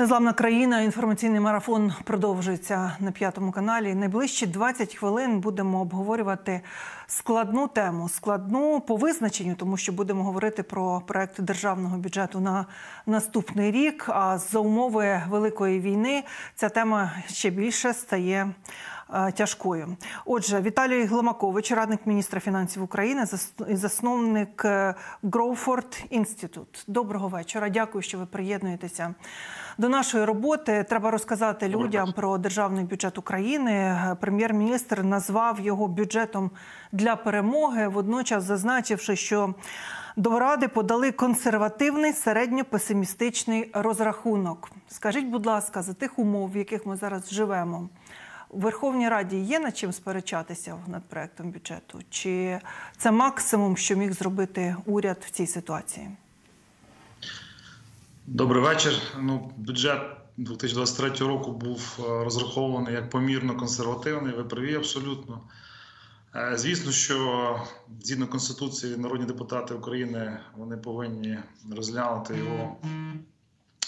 Незламна країна. Інформаційний марафон продовжується на п'ятому каналі. Найближчі 20 хвилин будемо обговорювати складну тему, складну по визначенню, тому що будемо говорити про проект державного бюджету на наступний рік. А за умови великої війни ця тема ще більше стає. Е, тяжкою, отже, Віталій Гломакович, радник міністра фінансів України, засновник Гроуфорд Інститут. Доброго вечора. Дякую, що ви приєднуєтеся до нашої роботи треба розказати людям про державний бюджет України. Прем'єр-міністр назвав його бюджетом для перемоги, водночас зазначивши, що до ради подали консервативний середньопесимістичний розрахунок. Скажіть, будь ласка, за тих умов, в яких ми зараз живемо. У Верховній Раді є над чим сперечатися над проектом бюджету? Чи це максимум, що міг зробити уряд в цій ситуації? Добрий вечір. Ну, бюджет 2023 року був е, розрахований як помірно консервативний. Ви праві абсолютно. Е, звісно, що згідно конституції, народні депутати України вони повинні розглянути його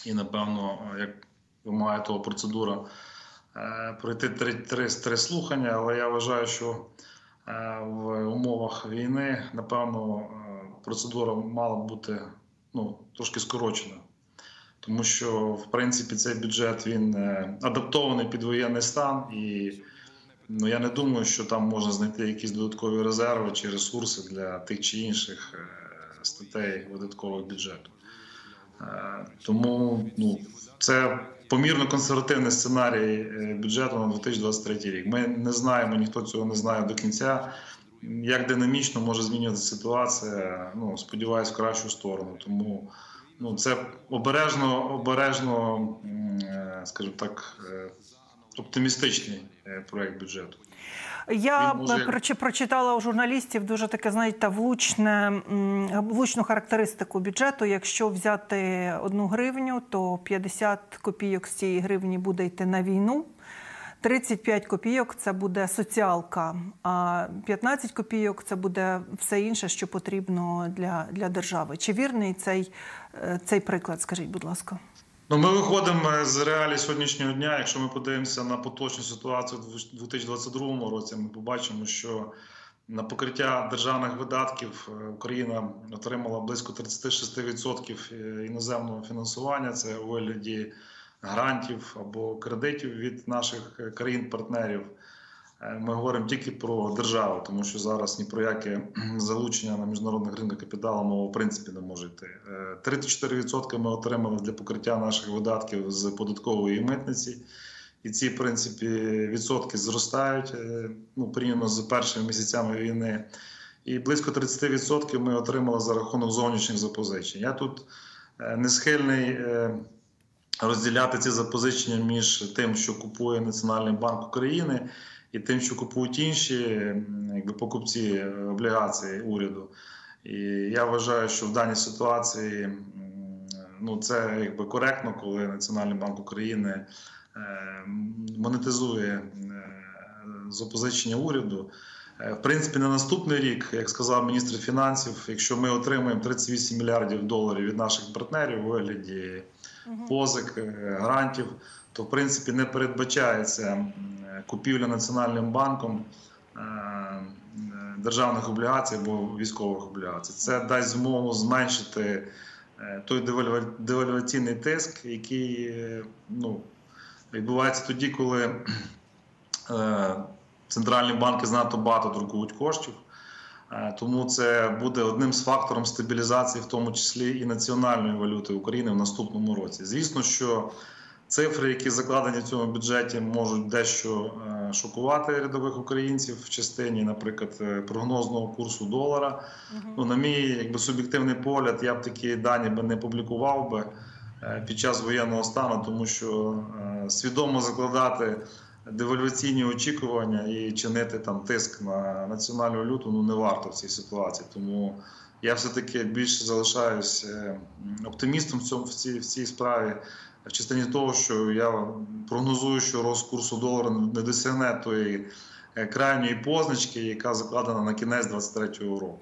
і, напевно, як вимагає того процедура, е, пройти три, три, три слухання. Але я вважаю, що в умовах війни, напевно, процедура мала бути ну, трошки скорочена тому що в принципі цей бюджет він е, адаптований під воєнний стан, і ну я не думаю, що там можна знайти якісь додаткові резерви чи ресурси для тих чи інших е, статей видаткового бюджету. Е, тому ну, це помірно консервативний сценарій бюджету на 2023 рік. Ми не знаємо, ніхто цього не знає до кінця. Як динамічно може змінюватися ситуація? Ну сподіваюсь, в кращу сторону. Тому ну це обережно, обережно, е, скажімо так, е, оптимістичний е, проект бюджету. Я може... прочитала у журналістів дуже таке, знаєте, влучне влучну характеристику бюджету. Якщо взяти одну гривню, то 50 копійок з цієї гривні буде йти на війну. 35 копійок це буде соціалка, а 15 копійок це буде все інше, що потрібно для для держави. Чи вірний цей, е, цей приклад? Скажіть, будь ласка. Ну, ми виходимо з реалій сьогоднішнього дня. Якщо ми подивимося на поточну ситуацію у 2022 році, ми побачимо, що на покриття державних видатків е, Україна отримала близько 36% е, іноземного фінансування. Це у вигляді грантів або кредитів від наших е, країн-партнерів. Е, ми говоримо тільки про державу, тому що зараз ні про яке залучення на міжнародних ринках капіталу мова в принципі не може йти. 34% е, ми отримали для покриття наших видатків з податкової митниці, і ці в принципі відсотки зростають ну, порівняно з першими місяцями війни. І близько 30% ми отримали за рахунок зовнішніх запозичень. Я тут не схильний розділяти ці запозичення між тим, що купує Національний банк України, і тим, що купують інші якби, покупці облігацій уряду. І я вважаю, що в даній ситуації ну, це якби коректно, коли Національний банк України е, монетизує е, запозичення уряду. Е, в принципі, на наступний рік, як сказав міністр фінансів, якщо ми отримаємо 38 мільярдів доларів від наших партнерів у вигляді позик, е, грантів, то в принципі не передбачається купівля Національним банком е, державних облігацій або військових облігацій. Це дасть змогу зменшити той девальваційний тиск, який ну, відбувається тоді, коли центральні банки занадто багато друкують коштів. Е, тому це буде одним з факторів стабілізації, в тому числі і національної валюти України в наступному році. Звісно, що цифри, які закладені в цьому бюджеті, можуть дещо е, шокувати рядових українців в частині, наприклад, е, прогнозного курсу долара. Угу. Ну, на мій якби суб'єктивний погляд, я б такі дані би не публікував би під час воєнного стану, тому що свідомо закладати девальваційні очікування і чинити там тиск на національну валюту ну не варто в цій ситуації. Тому я все-таки більше залишаюсь е, оптимістом в цьому в цій в цій справі. В частині того, що я прогнозую, що рост курсу долара не досягне тої е, крайньої позначки, яка закладена на кінець 2023 року.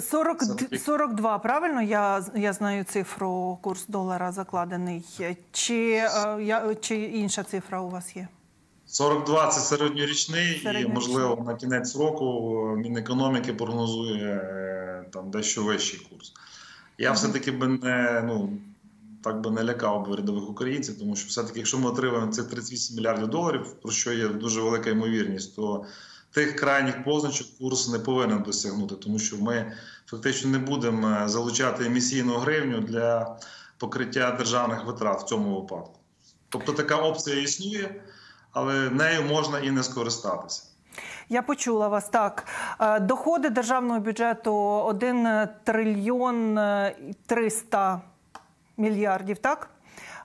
40, Все-таки- 42, правильно я, я знаю цифру, курс долара закладений. Чи, е, я, чи інша цифра у вас є? 42 це середньорічний, і можливо на кінець року Мінекономіки прогнозує е, там дещо вищий курс. Я Мгм. все-таки би не ну так би не лякав би рядових українців, тому що все-таки, якщо ми отримаємо цих 38 мільярдів доларів, про що є дуже велика ймовірність, то тих крайніх позначок курс не повинен досягнути, тому що ми фактично не будемо е, залучати емісійну гривню для покриття державних витрат в цьому випадку. Тобто така опція існує, але нею можна і не скористатися. Я почула вас так. Е, Доходи державного бюджету 1 трильйон е, 300 мільярдів, так?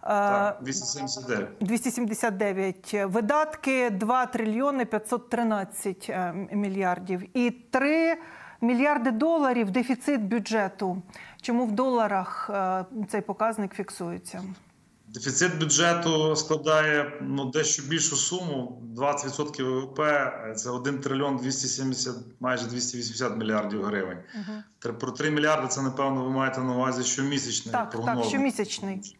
Е, Так, 279. 279 видатки 2 трильйони 513 е, мільярдів і 3 мільярди доларів дефіцит бюджету. Чому в доларах е, цей показник фіксується? Дефіцит бюджету складає ну, дещо більшу суму 20% ВВП. Це 1 трильйон 270, майже 280 мільярдів гривень. Угу. Про 3 мільярди це, напевно, ви маєте на увазі щомісячний Так, прогноз. так, щомісячний.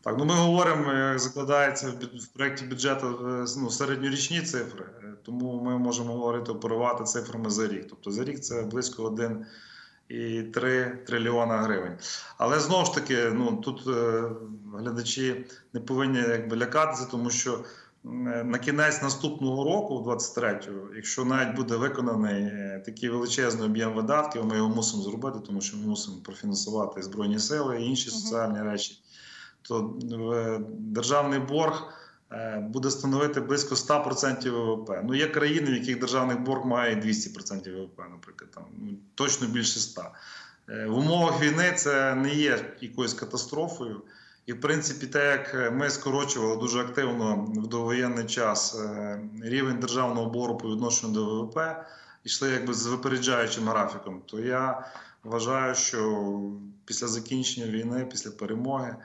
Так, ну ми говоримо, як закладається в в проєкті бюджету е, ну, середньорічні цифри, е, тому ми можемо говорити, оперувати цифрами за рік. Тобто за рік це близько 1,3 трильйона гривень. Але знову ж таки, ну тут е, глядачі не повинні якби лякатися, тому що на кінець наступного року, 23-го, якщо навіть буде виконаний е, такий величезний об'єм видатків, ми його мусимо зробити, тому що ми мусимо профінансувати збройні сили і інші соціальні речі то е, державний борг буде становити близько 100% ВВП. Ну, є країни, в яких державний борг має 200% ВВП, наприклад, там ну, точно більше 100. Е, В умовах війни це не є якоюсь катастрофою. І, в принципі, те, як ми скорочували дуже активно в довоєнний час е, рівень державного боргу по відношенню до ВВП, йшли якби з випереджаючим графіком, то я вважаю, що після закінчення війни, після перемоги, е,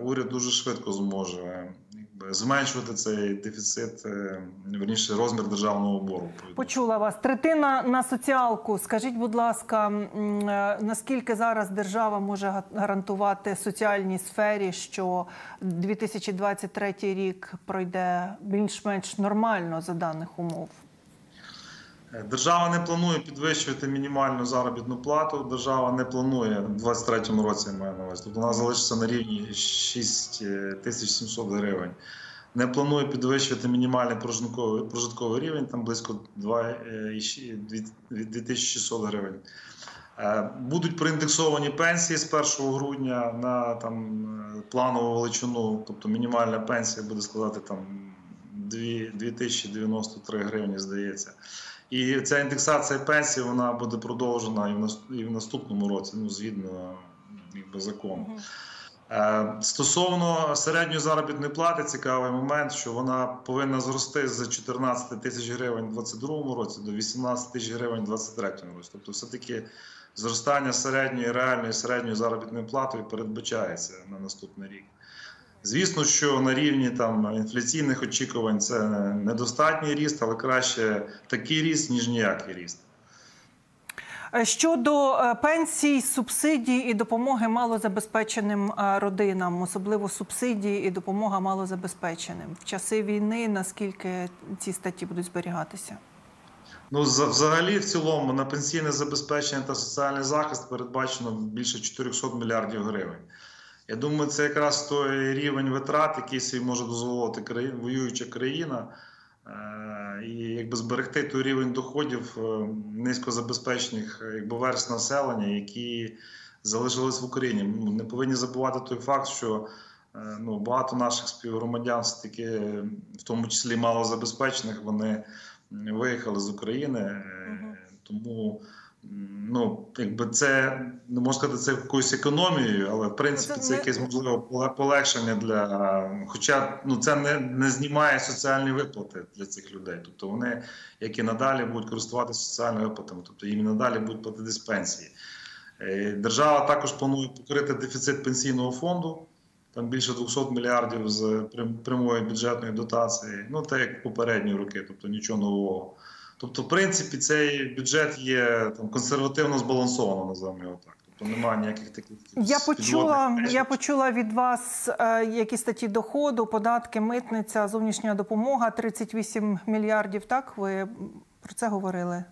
уряд дуже швидко зможе е, якби, зменшувати цей дефіцит, е, верніше розмір державного боргу. Почула вас. Третина на соціалку. Скажіть, будь ласка, е, наскільки зараз держава може гарантувати соціальній сфері, що 2023 рік пройде більш-менш нормально за даних умов? Е, Держава не планує підвищувати мінімальну заробітну плату. Держава не планує в 2023 році. Маю на увазі. Тобто вона залишиться на рівні 6700 гривень. Не планує підвищувати мінімальний прожитковий, прожитковий рівень, там близько 2600 гривень. Е, Будуть проіндексовані пенсії з 1 грудня на там е, планову величину, тобто мінімальна пенсія буде складати там 2093 гривні, здається. І ця індексація пенсії вона буде продовжена і в і в наступному році, ну згідно якби, закону. Е, Стосовно середньої заробітної плати, цікавий момент, що вона повинна зрости з 14 тисяч гривень у 2022 році до 18 тисяч гривень у 2023 році. Тобто, все-таки зростання середньої реальної середньої заробітної плати передбачається на наступний рік. Звісно, що на рівні там інфляційних очікувань це недостатній ріст, але краще такий ріст, ніж ніякий ріст. Е, Щодо е, пенсій, субсидій і допомоги малозабезпеченим е, родинам, особливо субсидії і допомога малозабезпеченим в часи війни, наскільки ці статті будуть зберігатися? Ну, за- взагалі, в цілому, на пенсійне забезпечення та соціальний захист передбачено більше 400 мільярдів гривень. Я думаю, це якраз той рівень витрат, який собі може дозволити країна, воююча країна, е, і якби зберегти той рівень доходів е, низькозабезпечених е, якби, верст населення, які залишились в Україні. Ну, Не повинні забувати той факт, що ну, багато наших співгромадян, все-таки, в тому числі малозабезпечених, вони виїхали з України, тому ну, якби це не можна сказати, це якоюсь економією, але в принципі Ну, це якесь можливо полегшення для. Хоча ну це не, не знімає соціальні виплати для цих людей. Тобто вони, як і надалі, будуть користуватися соціальними виплатами, тобто їм і надалі будуть платити пенсії. Е, Держава також планує покрити дефіцит пенсійного фонду. Там більше 200 мільярдів з прямої бюджетної дотації. Ну, так як попередні роки, тобто нічого нового. Тобто, в принципі, цей бюджет є там консервативно збалансовано, називаємо його так. Тобто немає ніяких таких Я почула, я почула від вас е, які статті доходу, податки, митниця, зовнішня допомога 38 мільярдів. Так ви про це говорили?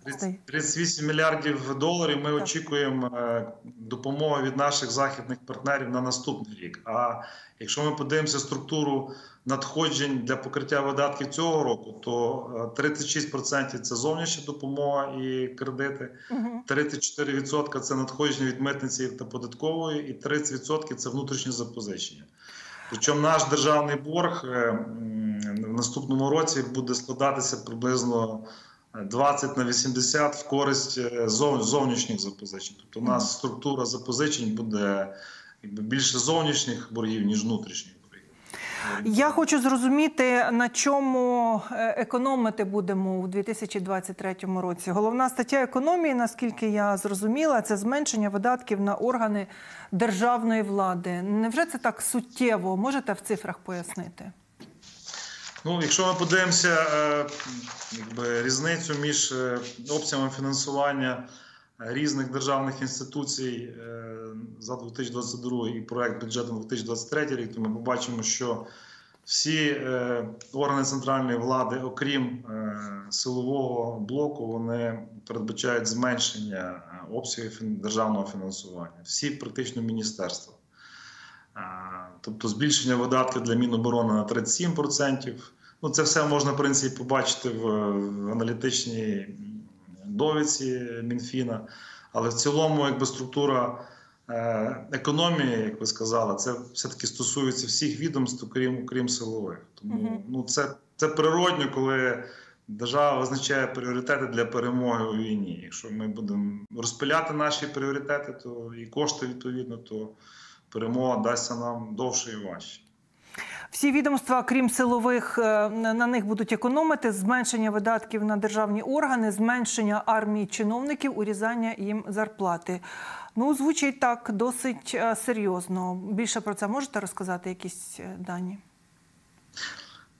38 мільярдів доларів. Ми Так. очікуємо е, допомоги від наших західних партнерів на наступний рік. А якщо ми подивимося структуру надходжень для покриття видатків цього року, то е, 36% це зовнішня допомога і кредити, Угу. 34% це надходження від митниці та податкової, і 30% це внутрішнє запозичення. Причому наш державний борг е, в наступному році буде складатися приблизно 20 на 80 в користь е, зов- зовнішніх запозичень. Тобто у нас структура запозичень буде більше зовнішніх боргів, ніж внутрішніх. Я хочу зрозуміти, на чому е, економити будемо у 2023 році. Головна стаття економії, наскільки я зрозуміла, це зменшення видатків на органи державної влади. Невже це так суттєво? Можете в цифрах пояснити? Ну, якщо ми подивимося е, якби, різницю між е, обсягом фінансування різних державних інституцій е, за 2022 і проект бюджету на 2023 рік, то ми побачимо, що всі органи центральної влади, окрім силового блоку, вони передбачають зменшення обсягів державного фінансування. Всі практично міністерства. Тобто збільшення видатків для Міноборони на 37%. Ну, це все можна, в принципі, побачити в, в аналітичній довідці Мінфіна. Але в цілому, якби структура е, економії, як ви сказали, це все-таки стосується всіх відомств, крім, крім силових. Тому ну, це, це природньо, коли держава визначає пріоритети для перемоги у війні. Якщо ми будемо розпиляти наші пріоритети, то і кошти відповідно, то перемога дасться нам довше і важче. Всі відомства, крім силових, е, на них будуть економити, зменшення видатків на державні органи, зменшення армії чиновників, урізання їм зарплати. Ну, звучить так досить е, серйозно. Більше про це можете розказати якісь е, дані?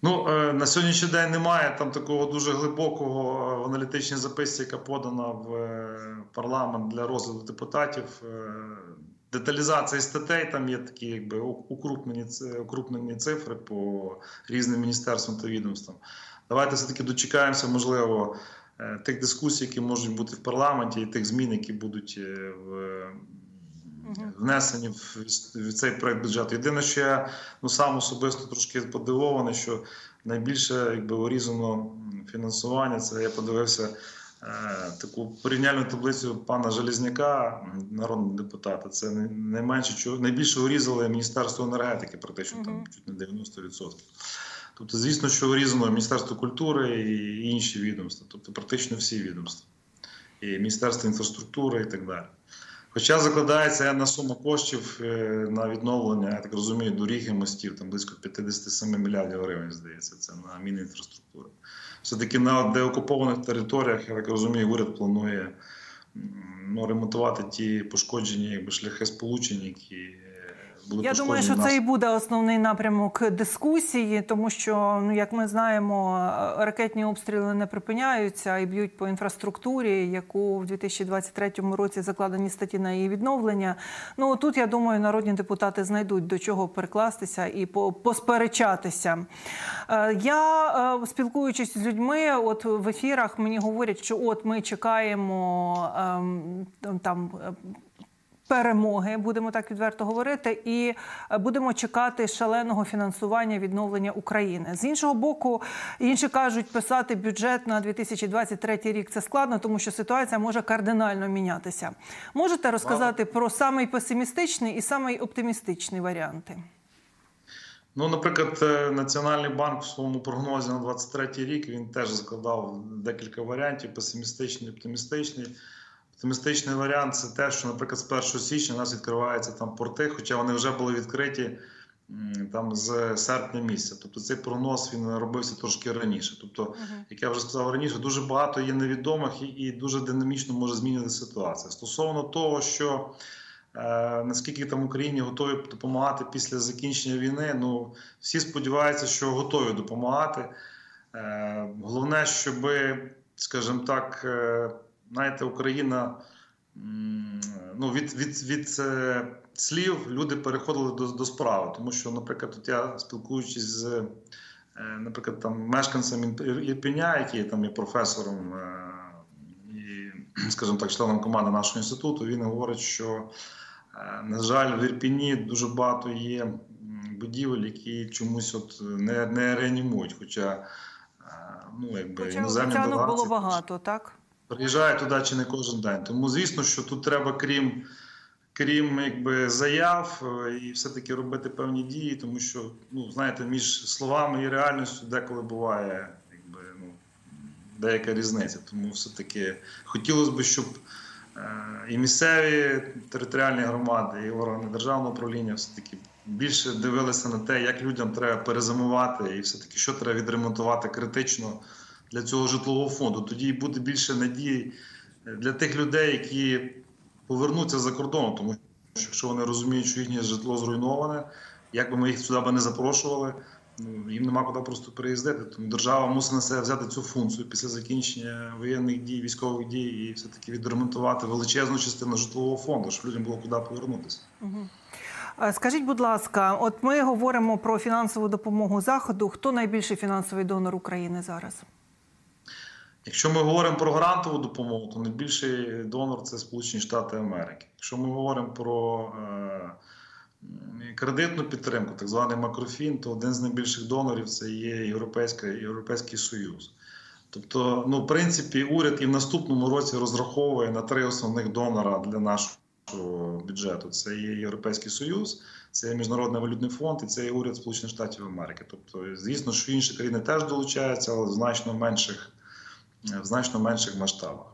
Ну, на сьогоднішній день немає там такого дуже глибокого в аналітичній записці, яка подана в парламент для розгляду депутатів. Деталізації статей там є такі, якби укрупнені, укрупнені цифри по різним міністерствам та відомствам. Давайте все-таки дочекаємося, можливо, е, тих дискусій, які можуть бути в парламенті, і тих змін, які будуть е, в внесені в, в цей проект бюджету. Єдине, що я ну сам особисто трошки подивований, що найбільше якби урізано фінансування. Це я подивився таку порівняльну таблицю пана Желізняка, народного депутата. Це найменше найбільше урізали Міністерство енергетики, практично там чуть не 90%. Тобто, звісно, що урізано Міністерство культури і інші відомства, тобто практично всі відомства, і Міністерство інфраструктури і так далі. Хоча закладається на суму коштів е, на відновлення, я так розумію, доріг і мостів, там близько 57 мільярдів гривень, здається, це на Мінінфраструктури. Все-таки на деокупованих територіях, я так розумію, уряд планує ну, ремонтувати ті пошкоджені якби, шляхи сполучень, які Я думаю, що це і буде основний напрямок дискусії, тому що, ну як ми знаємо, ракетні обстріли не припиняються і б'ють по інфраструктурі, яку в 2023 році закладені статті на її відновлення. Ну тут я думаю, народні депутати знайдуть до чого перекластися і по- посперечатися. Е, Я е, спілкуючись з людьми, от в ефірах мені говорять, що от ми чекаємо ем, там. Перемоги, будемо так відверто говорити, і е, будемо чекати шаленого фінансування відновлення України. З іншого боку, інші кажуть, писати бюджет на 2023 рік це складно, тому що ситуація може кардинально мінятися. Можете розказати про самий песимістичний і самий оптимістичний варіанти? Ну, наприклад, е, Національний банк в своєму прогнозі на 23 рік він теж закладав декілька варіантів: песимістичний, оптимістичний. Оптимістичний варіант це те, що, наприклад, з 1 січня у нас відкриваються там порти, хоча вони вже були відкриті там з серпня місяця. Тобто цей прогноз він робився трошки раніше. Тобто, як я вже сказав раніше, дуже багато є невідомих і, і дуже динамічно може змінити ситуація. Стосовно того, що е, наскільки там Україні готові допомагати після закінчення війни, ну всі сподіваються, що готові допомагати. Е, головне, щоб скажімо так, е, знаєте, Україна ну, від, від, від е, слів люди переходили до, до справи. Тому що, наприклад, тут я спілкуючись з, е, наприклад, там, мешканцем Ір- Ірпеня, який там є професором е, і, скажімо так, членом команди нашого інституту, він говорить, що, на жаль, в Ірпіні дуже багато є будівель, які чомусь от не, не реанімують. Хоча ну, якби, Хоча іноземні було багато, так? Приїжджають туди чи не кожен день. Тому звісно, що тут треба, крім, крім якби, заяв, е, і все-таки робити певні дії, тому що, ну, знаєте, між словами і реальністю деколи буває якби, ну, деяка різниця. Тому все-таки хотілося б, щоб е, і місцеві територіальні громади, і органи державного управління все-таки більше дивилися на те, як людям треба перезимувати, і все-таки що треба відремонтувати критично для цього житлового фонду. Тоді буде більше надії для тих людей, які повернуться за кордону, тому що вони розуміють, що їхнє житло зруйноване, як би ми їх сюди не запрошували, ну, їм нема куди просто переїздити. Тому держава мусить на себе взяти цю функцію після закінчення воєнних дій, військових дій і все-таки відремонтувати величезну частину житлового фонду, щоб людям було куди повернутися. Угу. Скажіть, будь ласка, от ми говоримо про фінансову допомогу Заходу. Хто найбільший фінансовий донор України зараз? Якщо ми говоримо про грантову допомогу, то найбільший донор це Сполучені Штати Америки. Якщо ми говоримо про е, кредитну підтримку, так званий макрофін, то один з найбільших донорів це є Європейська, Європейський Союз. Тобто, ну, в принципі, уряд і в наступному році розраховує на три основних донора для нашого бюджету: це є Європейський Союз, це є Міжнародний валютний фонд і це є уряд Сполучених Штатів Америки. Тобто, звісно, що інші країни теж долучаються, але значно менших в значно менших масштабах.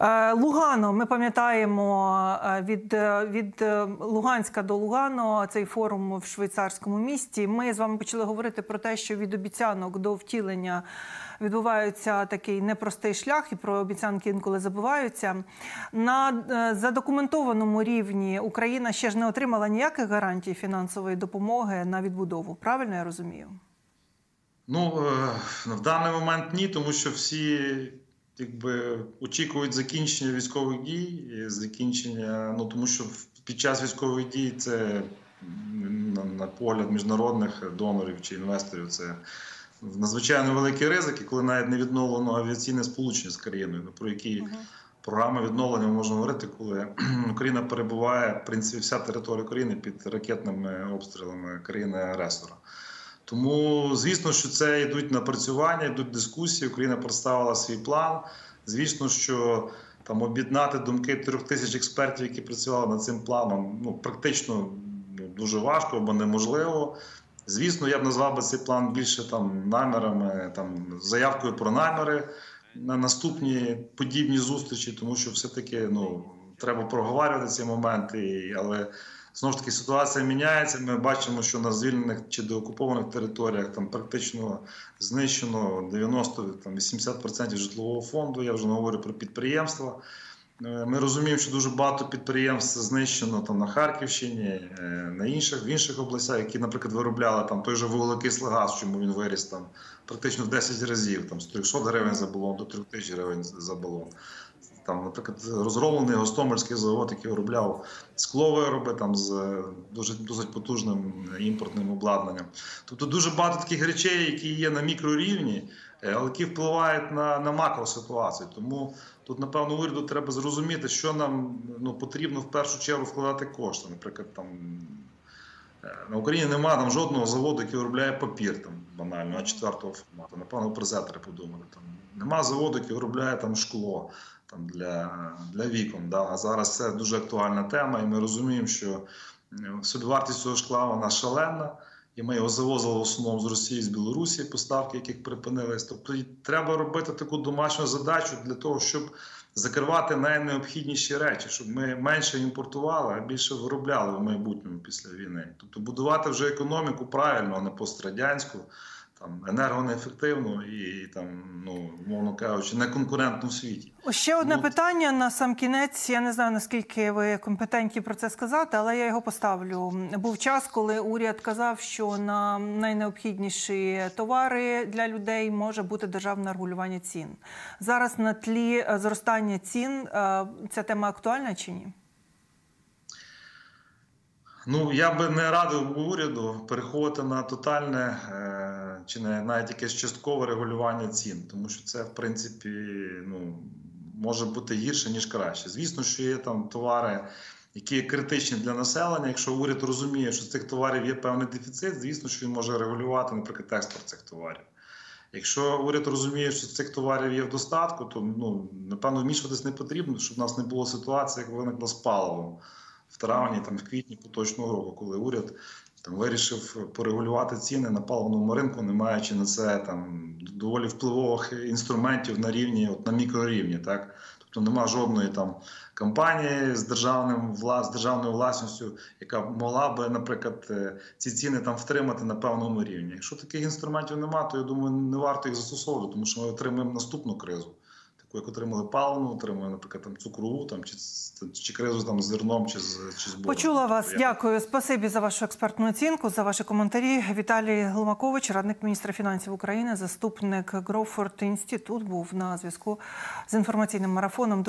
Е, Лугано, ми пам'ятаємо е, від, від Луганська до Лугано цей форум в швейцарському місті. Ми з вами почали говорити про те, що від обіцянок до втілення відбувається такий непростий шлях, і про обіцянки інколи забуваються. На е, задокументованому рівні Україна ще ж не отримала ніяких гарантій фінансової допомоги на відбудову. Правильно я розумію? Ну в даний момент ні, тому що всі якби очікують закінчення військових дій, закінчення. Ну тому що під час військових дій це на, на погляд міжнародних донорів чи інвесторів. Це надзвичайно великі ризики, коли навіть не відновлено авіаційне сполучення з країною, про які uh -huh. програми відновлення ми можемо говорити, коли Україна перебуває в принципі вся територія України під ракетними обстрілами країни-агресора. Тому, звісно, що це йдуть напрацювання, йдуть дискусії. Україна представила свій план. Звісно, що там об'єднати думки трьох тисяч експертів, які працювали над цим планом, ну практично ну, дуже важко або неможливо. Звісно, я б назвав би цей план більше там намірами, там заявкою про наміри на наступні подібні зустрічі, тому що все-таки ну треба проговорювати ці моменти, але. Знову ж таки, ситуація міняється. Ми бачимо, що на звільнених чи деокупованих територіях там практично знищено 90-80% житлового фонду. Я вже не говорю про підприємства. Ми розуміємо, що дуже багато підприємств знищено там на Харківщині, на інших в інших областях, які, наприклад, виробляли там той же вуглекислий газ, чому він виріс там практично в 10 разів, там з 300 гривень за балон до 3000 гривень за балон. Там, розроблений Гостомельський завод, який виробляв скловироби там з дуже досить потужним імпортним обладнанням. Тобто дуже багато таких речей, які є на мікрорівні, але які впливають на на макроситуацію. Тому тут, напевно, уряду треба зрозуміти, що нам ну, потрібно в першу чергу вкладати кошти. Наприклад, там на Україні немає там жодного заводу, який виробляє папір там банально, а четвертого формату. Напевно, презентери подумали. Там нема заводу, який виробляє там шкло там для для вікон. Да? А зараз це дуже актуальна тема, і ми розуміємо, що собівартість цього шкла вона шалена, і ми його завозили в основному з Росії, з Білорусі, поставки, яких припинились. Тобто треба робити таку домашню задачу для того, щоб закривати найнеобхідніші речі, щоб ми менше імпортували, а більше виробляли в майбутньому після війни. Тобто будувати вже економіку правильно, а не пострадянську. Там енергонеефективну і там, ну мовно кажучи, неконкурентну в світі. Ще одне Ну, питання на сам кінець. Я не знаю наскільки ви компетентні про це сказати, але я його поставлю. Був час, коли уряд казав, що на найнеобхідніші товари для людей може бути державне регулювання цін. Зараз на тлі е, зростання цін е, ця тема актуальна чи ні? Ну я би не радив уряду переходити на тотальне е, чи не навіть якесь часткове регулювання цін, тому що це в принципі ну може бути гірше ніж краще. Звісно, що є там товари, які критичні для населення. Якщо уряд розуміє, що з цих товарів є певний дефіцит, звісно, що він може регулювати, наприклад, експорт цих товарів. Якщо уряд розуміє, що з цих товарів є в достатку, то ну напевно вмішуватись не потрібно, щоб в нас не було ситуації, як виникла з паливом в травні, там в квітні поточного року, коли уряд там вирішив порегулювати ціни на паливному ринку, не маючи на це там доволі впливових інструментів на рівні, от на мікрорівні, так. Тобто немає жодної там компанії з державним з державною власністю, яка могла би, наприклад, е, ці ціни там втримати на певному рівні. Якщо таких інструментів немає, то я думаю, не варто їх застосовувати, тому що ми отримаємо наступну кризу. Як отримали паливну, отримали, наприклад, там цукрову, там чи, чи кризу там з зерном, чи з чи з бором. Почула вас. Я- Дякую. Спасибі за вашу експертну оцінку, за ваші коментарі. Віталій Глумакович, радник міністра фінансів України, заступник Грофорд Інститут, був на зв'язку з інформаційним марафоном.